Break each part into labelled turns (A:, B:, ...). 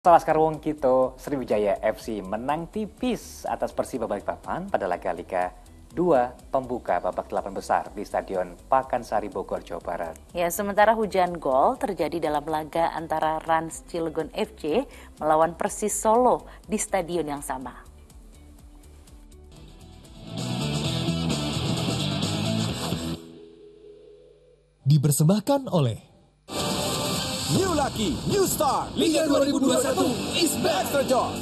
A: Laskar Wong Kito Sriwijaya FC menang tipis atas Persiba Balikpapan pada laga Liga 2 pembuka babak delapan besar di Stadion Pakansari Bogor, Jawa Barat.
B: Ya, sementara hujan gol terjadi dalam laga antara Rans Cilegon FC melawan Persis Solo di stadion yang sama.
C: Dipersembahkan oleh
D: New Lucky, New Star, Liga 2021 is back to job.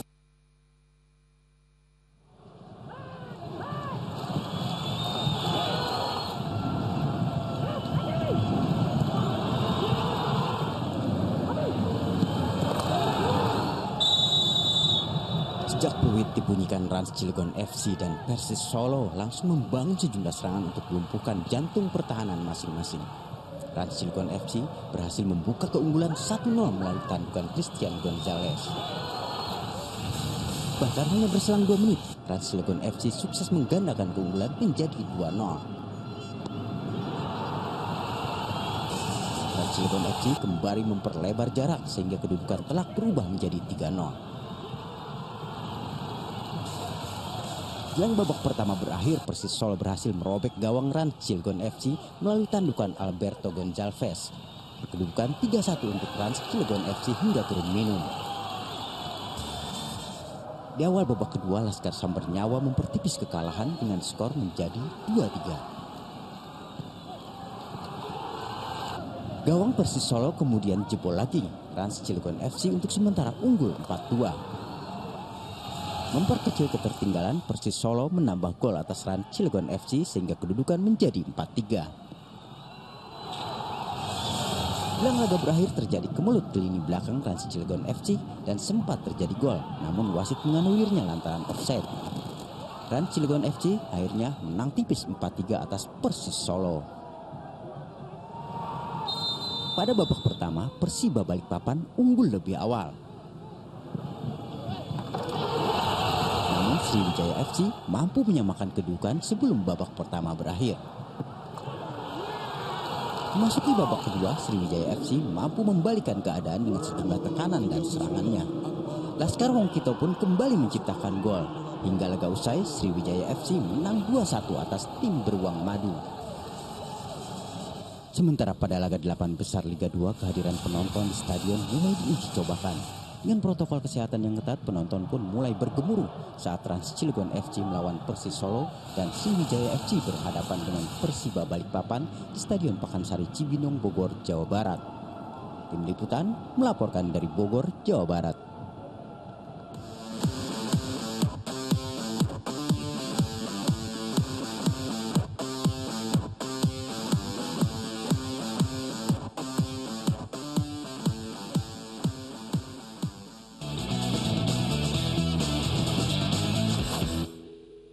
D: Sejak peluit dibunyikan Rans Cilegon FC dan Persis Solo langsung membangun sejumlah serangan untuk melumpuhkan jantung pertahanan masing-masing. Rans Cilegon FC berhasil membuka keunggulan 1-0 melalui tandukan Christian Gonzalez. Bahkan hanya berselang 2 menit, Rans Cilegon FC sukses menggandakan keunggulan menjadi 2-0. Rans Cilegon FC kembali memperlebar jarak sehingga kedudukan telak berubah menjadi 3-0. Yang babak pertama berakhir, Persis Solo berhasil merobek gawang Ran Cilegon FC melalui tandukan Alberto Gonzalez. Kedudukan 3-1 untuk Rans Cilegon FC hingga turun minum. Di awal babak kedua, Laskar Sambar Nyawa mempertipis kekalahan dengan skor menjadi 2-3. Gawang Persis Solo kemudian jebol lagi. Rans Cilegon FC untuk sementara unggul 4-2. Memperkecil ketertinggalan, Persis Solo menambah gol atas Ran Cilegon FC sehingga kedudukan menjadi 4-3. Jelang laga berakhir terjadi kemelut di lini belakang Rans Cilegon FC dan sempat terjadi gol, namun wasit menganuirnya lantaran offside. Rans Cilegon FC akhirnya menang tipis 4-3 atas Persis Solo. Pada babak pertama, Persiba Balikpapan unggul lebih awal. Sriwijaya FC mampu menyamakan kedudukan sebelum babak pertama berakhir. Memasuki babak kedua, Sriwijaya FC mampu membalikan keadaan dengan sejumlah tekanan dan serangannya. Laskar Wongkito pun kembali menciptakan gol. Hingga laga usai, Sriwijaya FC menang 2-1 atas tim beruang madu. Sementara pada laga delapan besar Liga 2, kehadiran penonton di stadion mulai diuji cobakan. Dengan protokol kesehatan yang ketat, penonton pun mulai bergemuruh saat Trans Cilegon FC melawan Persis Solo dan Sriwijaya FC berhadapan dengan Persiba Balikpapan di Stadion Pakansari Cibinong, Bogor, Jawa Barat. Tim Liputan melaporkan dari Bogor, Jawa Barat.